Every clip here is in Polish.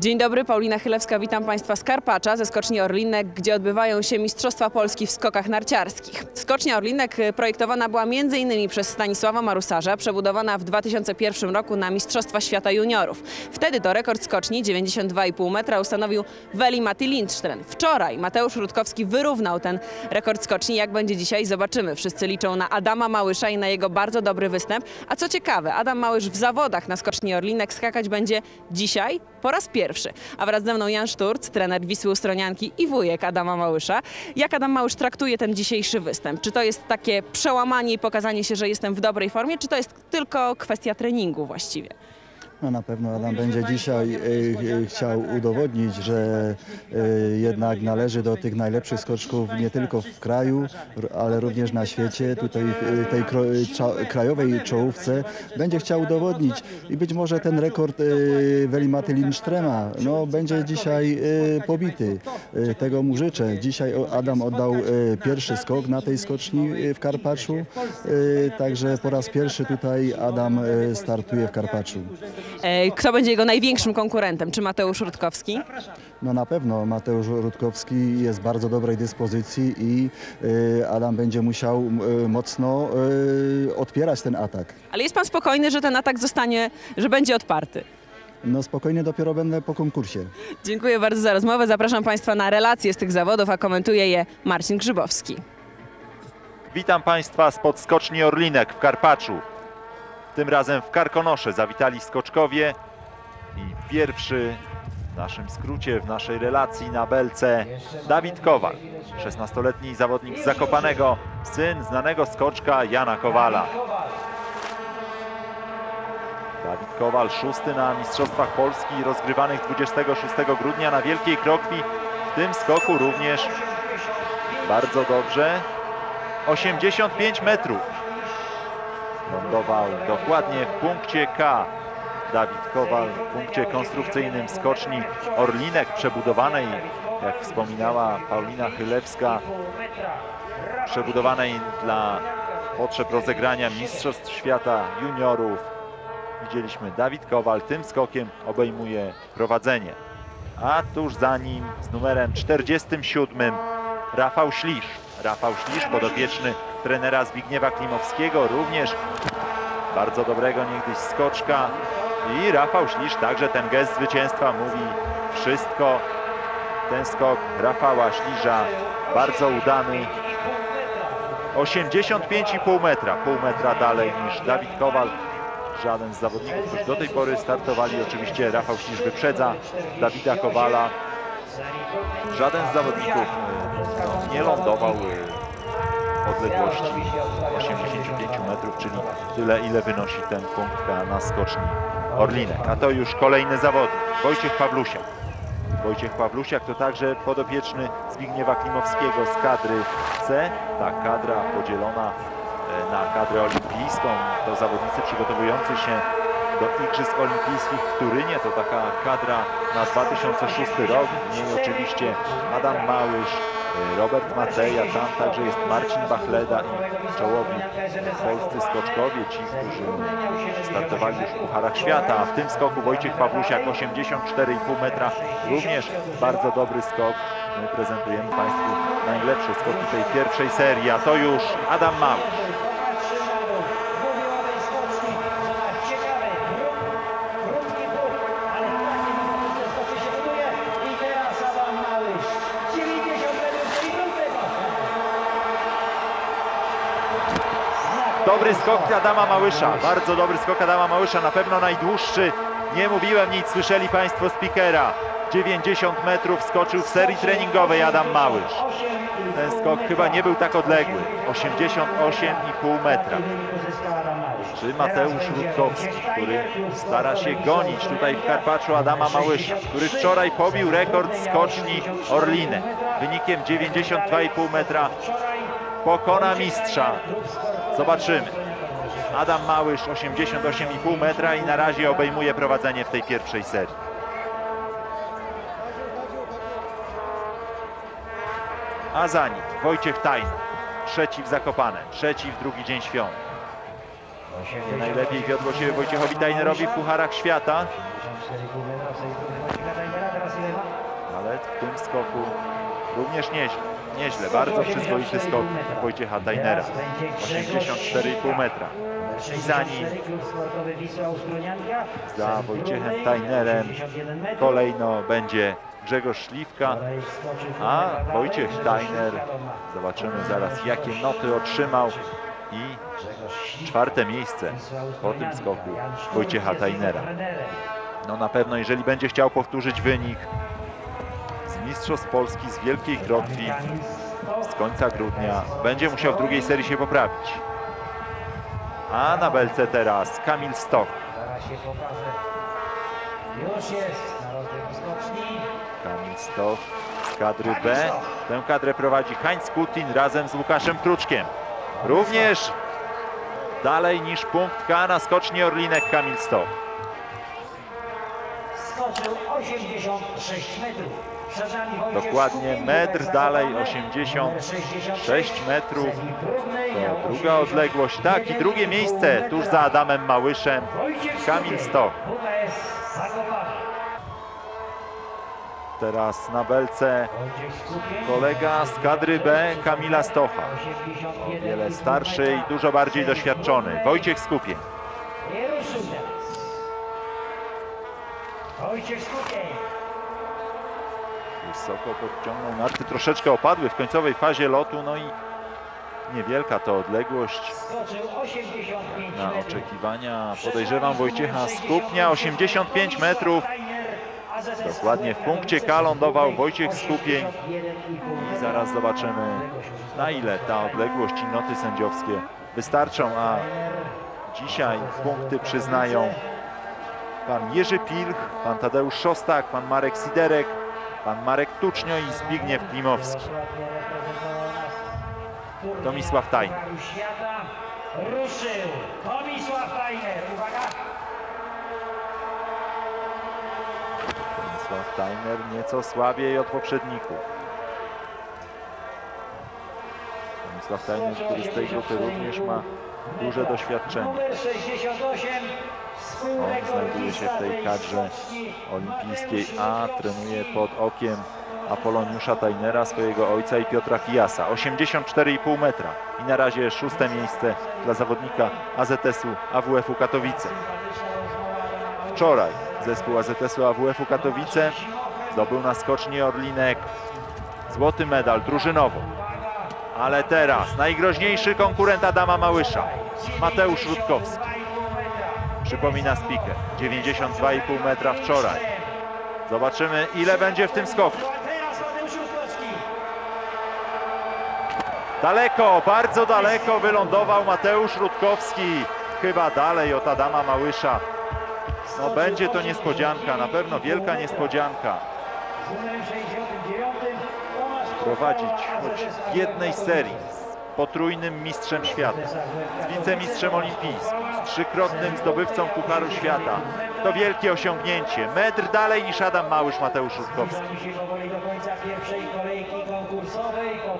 Dzień dobry, Paulina Chylewska, witam Państwa z Karpacza, ze skoczni Orlinek, gdzie odbywają się Mistrzostwa Polski w skokach narciarskich. Skocznia Orlinek y, projektowana była m.in. przez Stanisława Marusarza, przebudowana w 2001 roku na Mistrzostwa Świata Juniorów. Wtedy to rekord skoczni 92,5 metra ustanowił Weli Mati Lindström. Wczoraj Mateusz Rutkowski wyrównał ten rekord skoczni. Jak będzie dzisiaj, zobaczymy. Wszyscy liczą na Adama Małysza i na jego bardzo dobry występ. A co ciekawe, Adam Małysz w zawodach na skoczni Orlinek skakać będzie dzisiaj po raz pierwszy. A wraz ze mną Jan Szturc, trener Wisły Ustronianki i wujek Adama Małysza. Jak Adam Małysz traktuje ten dzisiejszy występ? Czy to jest takie przełamanie i pokazanie się, że jestem w dobrej formie, czy to jest tylko kwestia treningu właściwie? No na pewno Adam będzie dzisiaj e, e, chciał udowodnić, że e, jednak należy do tych najlepszych skoczków nie tylko w kraju, ale również na świecie. Tutaj w tej krajowej czołówce będzie chciał udowodnić i być może ten rekord Welimaty Lindströma no, będzie dzisiaj pobity. Tego mu życzę. Dzisiaj Adam oddał pierwszy skok na tej skoczni w Karpaczu, także po raz pierwszy tutaj Adam startuje w Karpaczu. E, Kto będzie jego największym konkurentem? Czy Mateusz Rutkowski? No na pewno Mateusz Rutkowski jest w bardzo dobrej dyspozycji i y, Adam będzie musiał y, mocno odpierać ten atak. Ale jest pan spokojny, że ten atak zostanie, że będzie odparty? No spokojnie dopiero będę po konkursie. Dziękuję bardzo za rozmowę. Zapraszam Państwa na relacje z tych zawodów, a komentuje je Marcin Grzybowski. Witam Państwa z podskoczni Orlinek w Karpaczu. Tym razem w Karkonosze zawitali skoczkowie i pierwszy w naszym skrócie, w naszej relacji na belce Dawid Kowal. 16-letni zawodnik z Zakopanego, syn znanego skoczka Jana Kowala. Dawid Kowal, szósty na Mistrzostwach Polski rozgrywanych 26 grudnia na Wielkiej Krokwi. W tym skoku również bardzo dobrze 85 metrów. Lądował dokładnie w punkcie K. Dawid Kowal w punkcie konstrukcyjnym skoczni Orlinek przebudowanej, jak wspominała Paulina Chylewska, przebudowanej dla potrzeb rozegrania Mistrzostw Świata Juniorów. Widzieliśmy Dawid Kowal tym skokiem obejmuje prowadzenie. A tuż za nim z numerem 47 Rafał Ślisz. Rafał Ślisz, podopieczny trenera Zbigniewa Klimowskiego, również bardzo dobrego niegdyś skoczka. I Rafał Ślisz, także ten gest zwycięstwa mówi wszystko. Ten skok Rafała Śliża bardzo udany. 85,5 metra, pół metra dalej niż Dawid Kowal. Żaden z zawodników, którzy do tej pory startowali, oczywiście Rafał Śliż wyprzedza Dawida Kowala. Żaden z zawodników e, nie lądował e, odległości 85 metrów, czyli tyle, ile wynosi ten punkt na skoczni Orlinek. A to już kolejny zawodnik, Wojciech Pawlusiak. Wojciech Pawlusiak to także podopieczny Zbigniewa Klimowskiego z kadry C. Ta kadra podzielona e, na kadrę olimpijską. To zawodnicy przygotowujący się do Igrzysk Olimpijskich w Turynie. To taka kadra na 2006 rok. W niej oczywiście Adam Małysz, e, Robert Mateja, tam także jest Marcin Bachleda i czołowi polscy skoczkowie, ci, którzy startowali już w Pucharach Świata. A w tym skoku Wojciech Pawlusiak 84,5 metra. Również bardzo dobry skok. My prezentujemy Państwu najlepsze skoki tej pierwszej serii, a to już Adam Małysz. Dobry skok Adama Małysza, bardzo dobry skok Adama Małysza, na pewno najdłuższy. Nie mówiłem nic, słyszeli Państwo speakera. 90 metrów skoczył w serii treningowej Adam Małysz. Ten skok chyba nie był tak odległy. 88,5 metra. Czy Mateusz Rutkowski, który stara się gonić tutaj w Karpaczu Adama Małysza, który wczoraj pobił rekord skoczni Orlinek. Wynikiem 92,5 metra pokona mistrza. Zobaczymy. Adam Małysz 88,5 metra i na razie obejmuje prowadzenie w tej pierwszej serii. A za nim Wojciech Tajna, trzeci w Zakopane, trzeci w drugi dzień świąt. Najlepiej wiodło się Wojciechowi Tajnerowi w Pucharach Świata. ale w tym skoku również nieźle. Nieźle, bardzo przyzwoity skok Wojciecha Tajnera. 84,5 metra. I za nim, za Wojciechem Tajnerem kolejno będzie Grzegorz Śliwka, a Wojciech Tajner, zobaczymy zaraz jakie noty otrzymał i czwarte miejsce po tym skoku Wojciecha Tajnera. No na pewno, jeżeli będzie chciał powtórzyć wynik Mistrzostw Polski z Wielkiej Krotwi z końca grudnia, będzie musiał w drugiej serii się poprawić. A na belce teraz Kamil Stoch. Kamil Stoch z kadry B. Tę kadrę prowadzi Heinz Kutin razem z Łukaszem Kruczkiem. Również dalej niż punkt K na skoczni Orlinek Kamil Stoch. Skoczył 86 metrów. Dokładnie metr numer dalej, zawodowy, 86 metrów. To druga odległość. Tak, i drugie miejsce tuż za Adamem Małyszem. Kamil Zakopane. Teraz na belce kolega z kadry B Kamila Stocha. 81,5 O wiele starszy i dużo bardziej doświadczony. Wojciech Skupień. Wojciech Skupień. Wysoko podciągnął narty, troszeczkę opadły w końcowej fazie lotu, no i niewielka to odległość Skoczył 85 na oczekiwania. Podejrzewam Wojciecha Skupnia, 85 metrów. Dokładnie w punkcie K lądował Wojciech Skupień. I zaraz zobaczymy na ile ta odległość i noty sędziowskie wystarczą, a dzisiaj punkty przyznają pan Jerzy Pilch, pan Tadeusz Szostak, pan Marek Siderek, pan Marek Tucznio i Zbigniew Klimowski. Tomisław. Świata ruszył. Tomisław Tajner. Uwaga. Tomisław Tajner nieco słabiej od poprzedników. Tajner, który z tej grupy również ma duże doświadczenie. Numer 68. On znajduje się w tej kadrze olimpijskiej A, trenuje pod okiem Apoloniusza Tajnera, swojego ojca i Piotra Fijasa. 84,5 metra i na razie szóste miejsce dla zawodnika AZS-u AWF-u Katowice. Wczoraj zespół AZS-u AWF-u Katowice zdobył na skoczni Orlinek złoty medal drużynowo. Ale teraz najgroźniejszy konkurent Adama Małysza, Mateusz Rutkowski. Przypomina speaker, 92,5 metra wczoraj. Zobaczymy ile będzie w tym skoku. Daleko, bardzo daleko wylądował Mateusz Rutkowski. Chyba dalej od Adama Małysza. No będzie to niespodzianka, na pewno wielka niespodzianka. Prowadzić choć w jednej serii z potrójnym mistrzem świata, z wicemistrzem olimpijskim, z trzykrotnym zdobywcą Pucharu Świata. To wielkie osiągnięcie. Metr dalej niż Adam Małysz, Mateusz Rutkowski.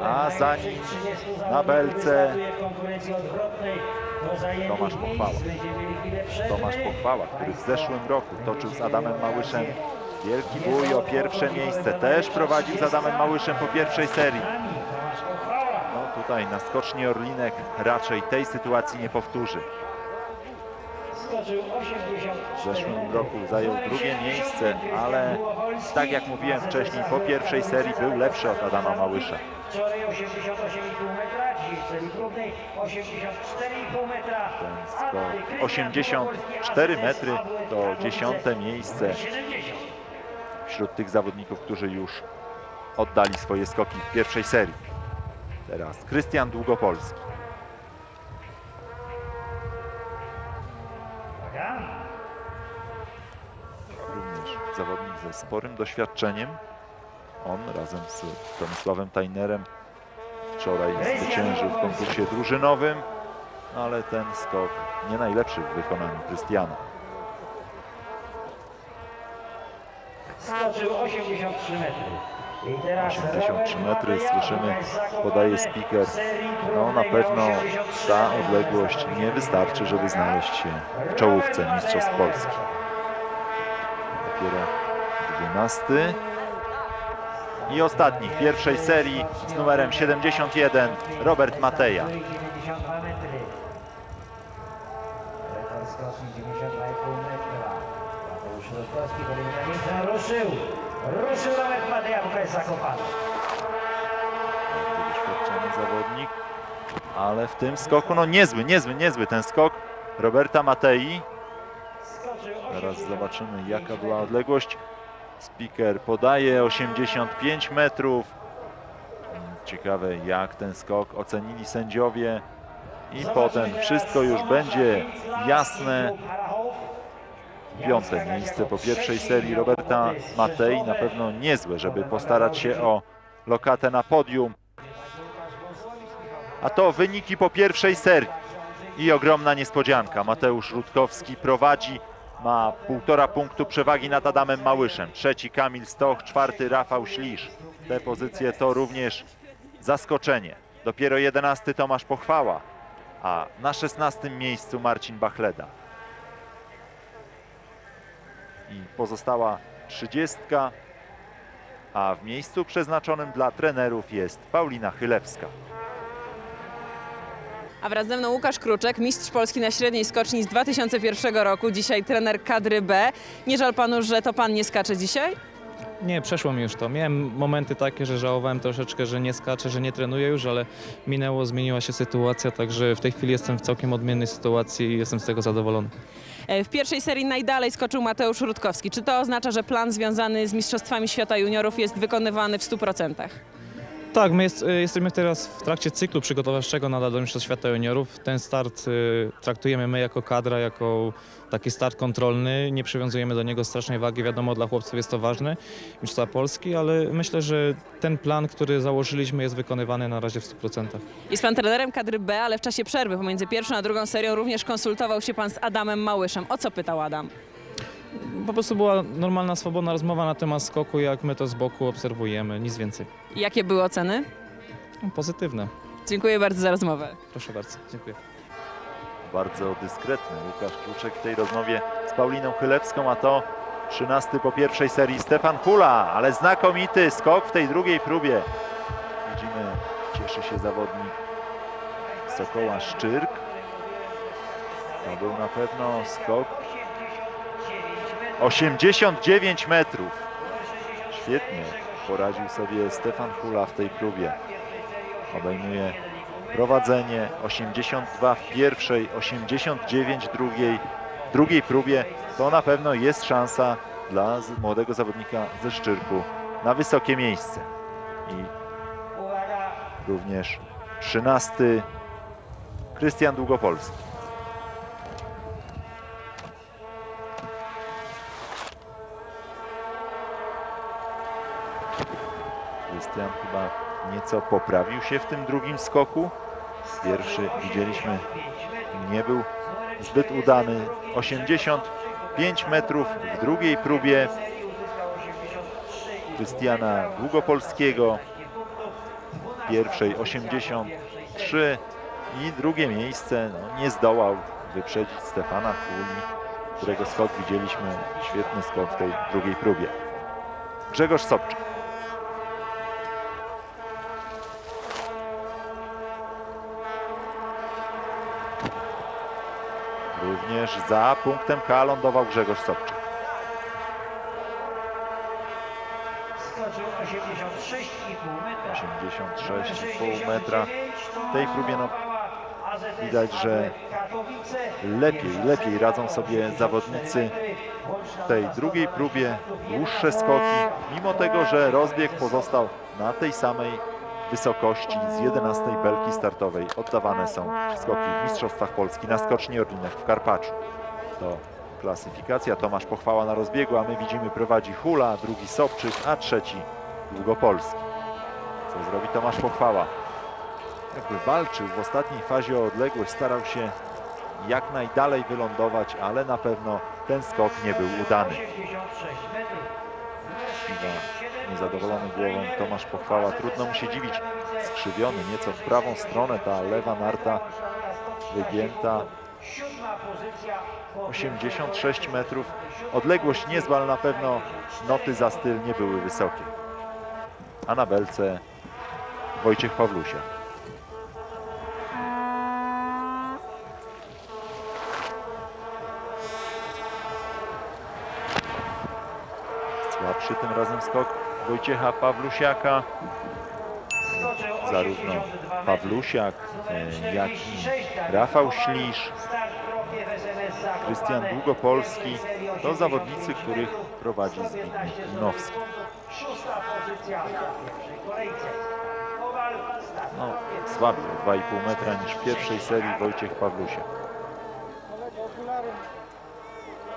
A za nim 30 na belce Tomasz. Pochwała. Tomasz Pochwała, który w zeszłym roku toczył z Adamem Małyszem wielki bój o pierwsze miejsce. Też prowadził z Adamem Małyszem po pierwszej serii. No tutaj na skoczni Orlinek raczej tej sytuacji nie powtórzy. Skoczył 80. W zeszłym roku zajął drugie miejsce, ale tak jak mówiłem wcześniej, po pierwszej serii był lepszy od Adama Małysza. Wczoraj 88,5 metra, dzisiaj w serii próbnej 84,5 metra. Ten skok 84 metry to dziesiąte miejsce 70. wśród tych zawodników, którzy już oddali swoje skoki w pierwszej serii. Teraz Krystian Długopolski. Również zawodnik ze sporym doświadczeniem. On razem z Tomisławem Tajnerem wczoraj zwyciężył w konkursie drużynowym, no ale ten skok nie najlepszy w wykonaniu Krystiana. Skoczył 83 metry. I teraz 83 Robert metry, słyszymy, podaje speaker. No na pewno 83 ta odległość nie wystarczy, żeby znaleźć się w czołówce Mistrzostw Polski. Dopiero 12. I ostatni w pierwszej serii z numerem 71 Robert Mateja. 92 metry. Rekord skoczni 92,5 metra. Mateusz Rotkowski po linii ruszył. Ruszył Robert Mateja, bo jest zakopany. Doświadczony zawodnik, ale w tym skoku, no niezły, niezły, niezły ten skok Roberta Matei. Teraz 80 zobaczymy jaka była odległość. Speaker podaje 85 metrów. Ciekawe jak ten skok ocenili sędziowie. I potem wszystko już będzie jasne. Piąte miejsce po pierwszej serii Roberta Matei. Na pewno niezłe, żeby postarać się o lokatę na podium. A to wyniki po pierwszej serii. I ogromna niespodzianka. Mateusz Rutkowski prowadzi. Ma półtora punktu przewagi nad Adamem Małyszem. Trzeci Kamil Stoch, czwarty Rafał Ślisz. Te pozycje to również zaskoczenie. Dopiero jedenasty Tomasz Pochwała, a na szesnastym miejscu Marcin Bachleda. I pozostała trzydziestka, a w miejscu przeznaczonym dla trenerów jest Paulina Chylewska. A wraz ze mną Łukasz Kruczek, mistrz Polski na średniej skoczni z 2001 roku, dzisiaj trener kadry B. Nie żal panu, że to pan nie skacze dzisiaj? Nie, przeszło mi już to. Miałem momenty takie, że żałowałem troszeczkę, że nie skaczę, że nie trenuję już, ale minęło, zmieniła się sytuacja, także w tej chwili jestem w całkiem odmiennej sytuacji i jestem z tego zadowolony. E, W pierwszej serii najdalej skoczył Mateusz Rutkowski. Czy to oznacza, że plan związany z Mistrzostwami Świata Juniorów jest wykonywany w 100%? Tak, my jest, y, jesteśmy teraz w trakcie cyklu przygotowawczego nadal do Mistrzostw Świata Juniorów. Ten start y, traktujemy my jako kadra, jako taki start kontrolny. Nie przywiązujemy do niego strasznej wagi. Wiadomo, dla chłopców jest to ważne, Mistrzostwa Polski, ale myślę, że ten plan, który założyliśmy jest wykonywany na razie w 100%. Jest pan trenerem kadry B, ale w czasie przerwy pomiędzy pierwszą a drugą serią również konsultował się pan z Adamem Małyszem. O co pytał Adam? Po prostu była normalna, swobodna rozmowa na temat skoku, jak my to z boku obserwujemy, nic więcej. Jakie były oceny? Pozytywne. Dziękuję bardzo za rozmowę. Proszę bardzo, dziękuję. Bardzo dyskretny Łukasz Kluczek w tej rozmowie z Pauliną Chylewską, a to 13 po pierwszej serii Stefan Hula, ale znakomity skok w tej drugiej próbie. Widzimy, cieszy się zawodnik Sokoła Szczyrk. To był na pewno skok 89 metrów. Świetnie poradził sobie Stefan Hula w tej próbie. Obejmuje prowadzenie 82 w pierwszej, 89 w drugiej, drugiej próbie. To na pewno jest szansa dla młodego zawodnika ze Szczyrku na wysokie miejsce. I również 13 Krystian Długopolski. Krystian chyba nieco poprawił się w tym drugim skoku. Pierwszy widzieliśmy nie był zbyt udany. 85 metrów w drugiej próbie Krystiana Długopolskiego pierwszej 83 i drugie miejsce no, nie zdołał wyprzedzić Stefana Kuli, którego skok widzieliśmy, świetny skok w tej drugiej próbie. Grzegorz Sobczyk. Również za punktem K lądował Grzegorz Sobczyk. skoczył 86,5 metra. 86,5 metra. W tej próbie no, widać, że lepiej, lepiej radzą sobie zawodnicy w tej drugiej próbie. Dłuższe skoki, mimo tego, że rozbieg pozostał na tej samej wysokości z 11 belki startowej. Oddawane są skoki w Mistrzostwach Polski na skoczni Orlinek w Karpaczu. To klasyfikacja. Tomasz Pochwała na rozbiegu, a my widzimy prowadzi Hula, drugi Sobczyk, a trzeci Długopolski. Co zrobi Tomasz Pochwała? Jakby walczył w ostatniej fazie o odległość, starał się jak najdalej wylądować, ale na pewno ten skok nie był udany. 66 metrów. Kiwa niezadowolony głową Tomasz Pochwała. Trudno mu się dziwić. Skrzywiony nieco w prawą stronę ta lewa narta wygięta. Siódma pozycja. po 86 metrów. Odległość niezła, ale na pewno noty za styl nie były wysokie. a na belce Wojciech Pawlusia. Słabszy tym razem skok Wojciecha Pawlusiaka. Zarówno 82 metry. Pawlusiak, e, jak i Rafał Ślisz. Krystian Długopolski to zawodnicy, 89 których prowadzi Zbigniew 115 Klinowski. Szósta pozycja w pierwszej kolejce. Kowal start. No, słabiej o 2,5 metra niż w pierwszej serii Wojciech Pawlusiak.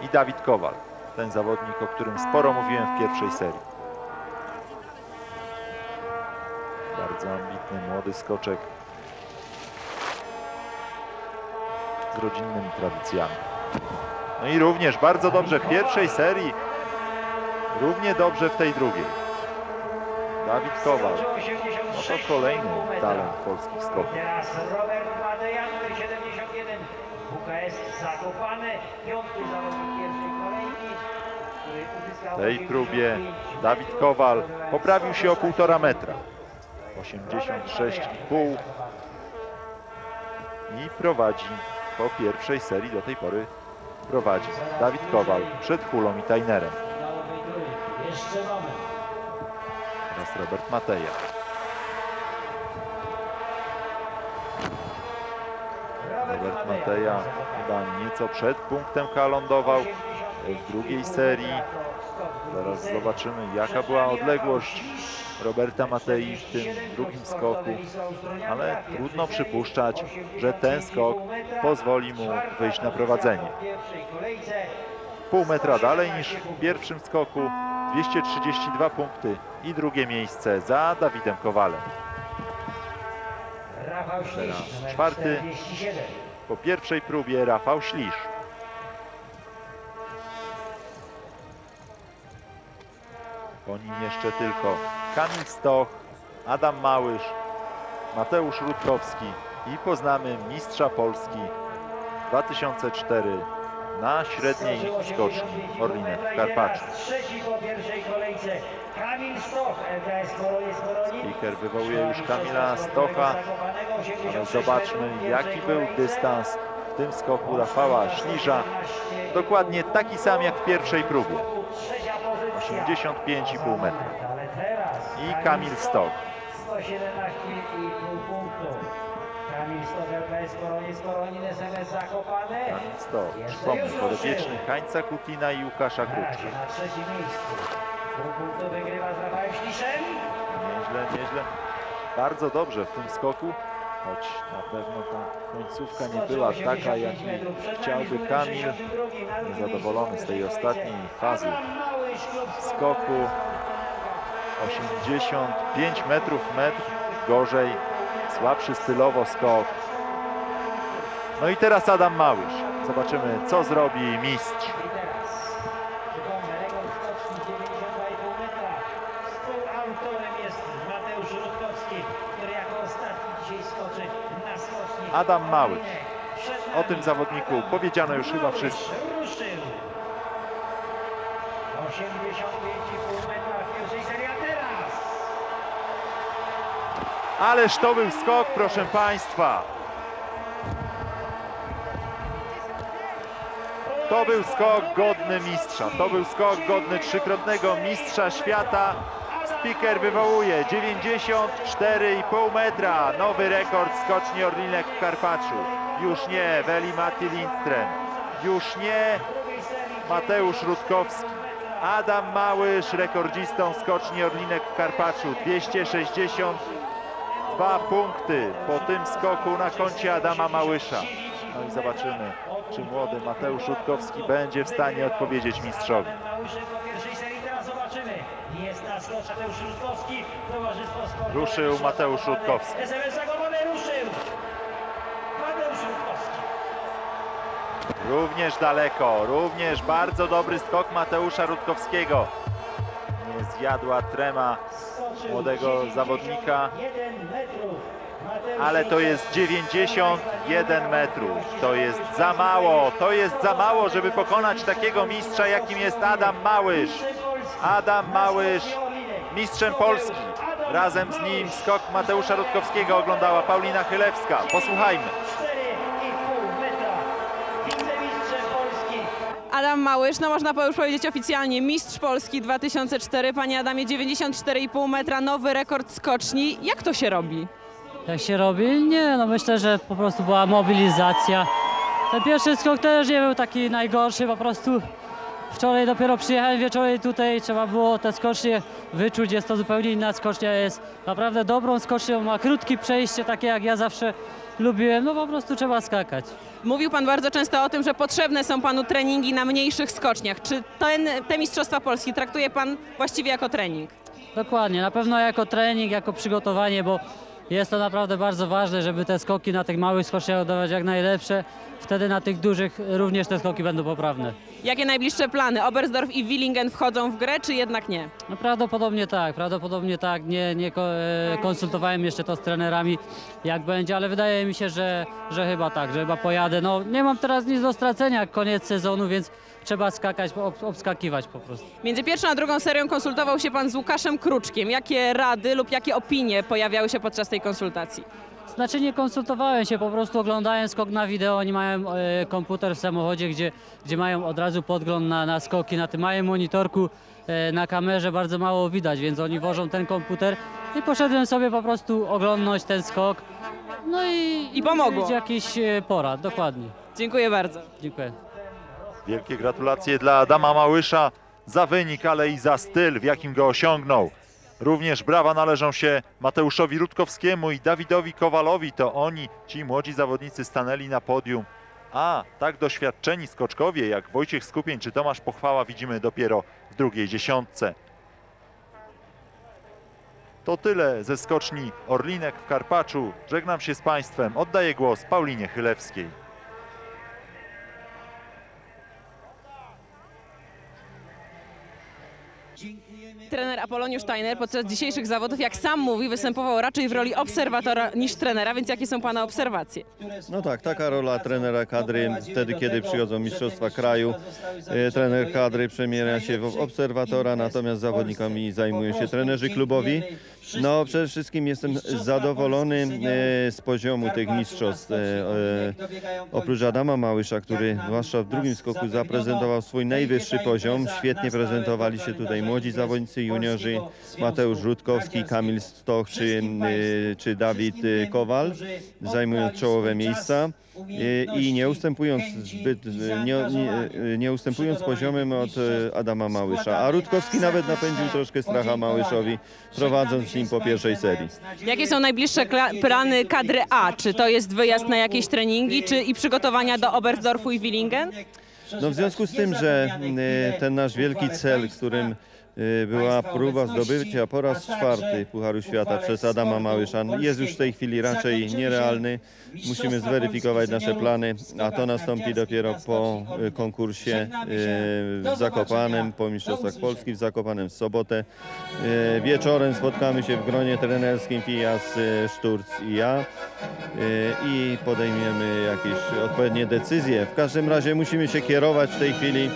I Dawid Kowal, ten zawodnik, o którym sporo mówiłem w pierwszej serii. Bardzo ambitny, młody skoczek z rodzinnymi tradycjami. No i również bardzo dobrze w pierwszej serii, równie dobrze w tej drugiej. Dawid Kowal, no to kolejny talent polskich skoków. Teraz Robert Mateja, numer 71. WKS Zakopane. Piąty zawodnik pierwszej kolejki. który uzyskał W tej 85 próbie Dawid Kowal poprawił się o 1,5 metra. 86,5 i prowadzi po pierwszej serii do tej pory prowadzi Dawid Kowal przed Hulą i Tajnerem. Teraz Robert Mateja. Robert Mateja chyba nieco przed punktem K w drugiej serii. Zaraz zobaczymy jaka była odległość Roberta Matei w tym drugim skoku, ale trudno przypuszczać, że ten skok pozwoli mu wyjść na prowadzenie. Pół metra dalej niż w pierwszym skoku, 232 punkty i drugie miejsce za Dawidem Kowalem. Teraz czwarty. 47. Po pierwszej próbie Rafał Ślisz. Po nim jeszcze tylko Kamil Stoch, Adam Małysz, Mateusz Rutkowski i poznamy mistrza Polski 2004 na średniej skoczni Orlinek w Karpaczu. Speaker wywołuje już Kamila Stocha, ale zobaczmy jaki był dystans w tym skoku Rafała Śliża. Dokładnie taki sam jak w pierwszej próbie. 85,5 metra. I Kamil Stoch. 117,5 punktów. Kamil Koronie z Koronin, SMS Zakopane. Kamil Stoch, przypomnę, podopieczny Hańca Kutina i Łukasza Kruczka. na trzecim miejscu. Wygrywa z Rafałem Śliszem. Nieźle, nieźle. Bardzo dobrze w tym skoku, choć na pewno ta końcówka nie była taka, jakiej chciałby Kamil. Niezadowolony z tej ostatniej fazy skoku. 85 metrów metr gorzej, słabszy stylowo skok. No i teraz Adam Małysz. Zobaczymy, co zrobi mistrz. I teraz przypomnę, rekord skoczni 92,5 metra. Współautorem jest Mateusz Rutkowski, który jako ostatni dzisiaj skoczy na skoczni. Adam. Przed O tym zawodniku powiedziano już chyba wszystko. Ruszył. 85,5 metra w pierwszej serii, a teraz Ależ to był skok, proszę Państwa. To był skok godny mistrza. To był skok godny trzykrotnego mistrza świata. Speaker wywołuje 94,5 metra. Nowy rekord skoczni Orlinek w Karpaczu. Już nie Weli Matti Lindström. Już nie Mateusz Rutkowski. Adam Małysz, rekordzistą skoczni Orlinek w Karpaczu. 262 punkty po tym skoku na koncie Adama Małysza. No i zobaczymy, czy młody Mateusz Rutkowski będzie w stanie odpowiedzieć mistrzowi. Małyszek po pierwszej serii, teraz zobaczymy. Jest na skocz Mateusz Rutkowski, Towarzystwo Sportowe. Ruszył Mateusz Rutkowski. Również daleko, również bardzo dobry skok Mateusza Rutkowskiego. Nie zjadła trema młodego 91 zawodnika. ale to jest 91 metrów. To jest za mało, to jest za mało, żeby pokonać takiego mistrza, jakim jest Adam Małysz. Adam Małysz, mistrzem Polski Razem z nim skok Mateusza Rutkowskiego oglądała Paulina Chylewska. Posłuchajmy. 4,5 metra. Wicemistrzem Polski. Adam Małysz, no można już powiedzieć oficjalnie, mistrz Polski 2004. Panie Adamie, 94,5 metra, nowy rekord skoczni. Jak to się robi? Jak się robi? Nie, no myślę, że po prostu była mobilizacja. Ten pierwszy skok też nie był taki najgorszy, po prostu wczoraj dopiero przyjechałem wieczorem tutaj, trzeba było te skocznie wyczuć, jest to zupełnie inna skocznia, jest naprawdę dobrą skocznią, ma krótkie przejście, takie jak ja zawsze lubiłem, no po prostu trzeba skakać. Mówił Pan bardzo często o tym, że potrzebne są Panu treningi na mniejszych skoczniach. Czy ten, te Mistrzostwa Polski traktuje Pan właściwie jako trening? Dokładnie, na pewno jako trening, jako przygotowanie, bo jest to naprawdę bardzo ważne, żeby te skoki na tych małych skoczniach oddawać jak najlepsze, wtedy na tych dużych również te skoki będą poprawne. Jakie najbliższe plany? Oberstdorf i Willingen wchodzą w grę, czy jednak nie? No prawdopodobnie tak, prawdopodobnie tak. Nie, nie e, konsultowałem jeszcze to z trenerami, jak będzie, ale wydaje mi się, że, że chyba tak, że chyba pojadę. No nie mam teraz nic do stracenia, koniec sezonu, więc trzeba skakać, ob, obskakiwać po prostu. Między pierwszą a drugą serią konsultował się Pan z Łukaszem Kruczkiem. Jakie rady lub jakie opinie pojawiały się podczas tej konsultacji? Znaczy nie konsultowałem się, po prostu oglądałem skok na wideo. Oni mają e, komputer w samochodzie, gdzie, gdzie mają od razu podgląd na, na skoki. Na tym małym monitorku e, na kamerze bardzo mało widać, więc oni wożą ten komputer i poszedłem sobie po prostu oglądnąć ten skok. No i, I pomogło. udzielić jakiś e, porad, dokładnie. Dziękuję bardzo. Dziękuję. Wielkie gratulacje dla Adama Małysza za wynik, ale i za styl, w jakim go osiągnął. Również brawa należą się Mateuszowi Rutkowskiemu i Dawidowi Kowalowi. To oni, ci młodzi zawodnicy, stanęli na podium. A tak doświadczeni skoczkowie jak Wojciech Skupień czy Tomasz Pochwała widzimy dopiero w drugiej dziesiątce. To tyle ze skoczni Orlinek w Karpaczu. Żegnam się z Państwem. Oddaję głos Paulinie Chylewskiej. Trener Apoloniusz Steiner podczas dzisiejszych zawodów, jak sam mówi, występował raczej w roli obserwatora niż trenera, więc jakie są Pana obserwacje? No tak, taka rola trenera kadry wtedy, kiedy przychodzą mistrzostwa kraju. E, Trener kadry przemienia się w obserwatora, natomiast zawodnikami zajmują się trenerzy klubowi. No przede wszystkim jestem zadowolony e, z poziomu tych mistrzostw. E, e, Oprócz Adama Małysza, który zwłaszcza w drugim skoku zaprezentował swój najwyższy poziom, świetnie prezentowali się tutaj młodzi zawodnicy, juniorzy Mateusz Rutkowski, Kamil Stoch czy, czy Dawid Kowal, zajmując czołowe miejsca i nie ustępując zbyt, nie, nie, nie ustępując poziomem od e, Adama Małysza. A Rutkowski nawet napędził troszkę stracha Małyszowi, prowadząc z nim po pierwszej serii. Jakie są najbliższe plany kadry A? Czy to jest wyjazd na jakieś treningi, czy i przygotowania do Oberstdorfu i Willingen? No w związku z tym, że e, ten nasz wielki cel, którym była próba zdobycia po raz czwarty Pucharu Świata przez Adama Małysza, jest już w tej chwili raczej nierealny. Musimy zweryfikować nasze plany, a to nastąpi dopiero po e, konkursie e, w Zakopanem, po Mistrzostwach Polski w Zakopanem w sobotę. Wieczorem spotkamy się w gronie trenerskim Fijas, Szturc i ja i podejmiemy jakieś odpowiednie decyzje. W każdym razie musimy się kierować w tej chwili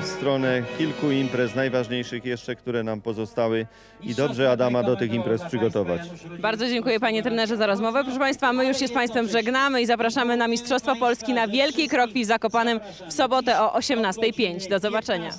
w stronę kilku imprez, najważniejszych jeszcze, które nam pozostały i dobrze Adama do tych imprez przygotować. Bardzo dziękuję Panie trenerze za rozmowę. Proszę Państwa, my już się z Państwem żegnamy i zapraszamy na Mistrzostwa Polski na Wielkiej Krokwi w Zakopanem w sobotę o 18.05. Do zobaczenia.